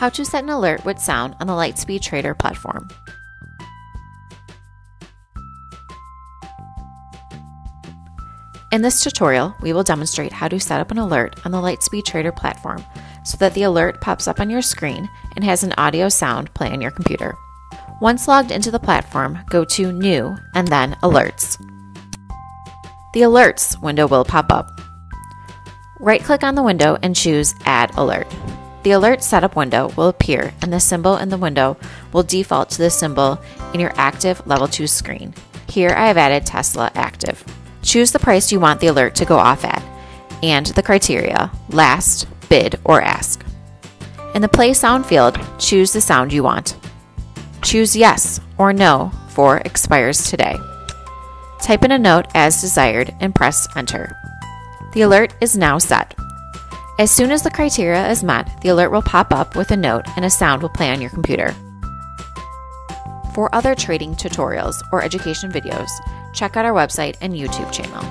How to set an alert with sound on the Lightspeed Trader platform. In this tutorial, we will demonstrate how to set up an alert on the Lightspeed Trader platform so that the alert pops up on your screen and has an audio sound play on your computer. Once logged into the platform, go to New and then Alerts. The Alerts window will pop up. Right click on the window and choose Add Alert. The alert setup window will appear and the symbol in the window will default to the symbol in your active level 2 screen. Here I have added Tesla active. Choose the price you want the alert to go off at and the criteria last, bid, or ask. In the play sound field, choose the sound you want. Choose yes or no for expires today. Type in a note as desired and press enter. The alert is now set. As soon as the criteria is met, the alert will pop up with a note and a sound will play on your computer. For other trading tutorials or education videos, check out our website and YouTube channel.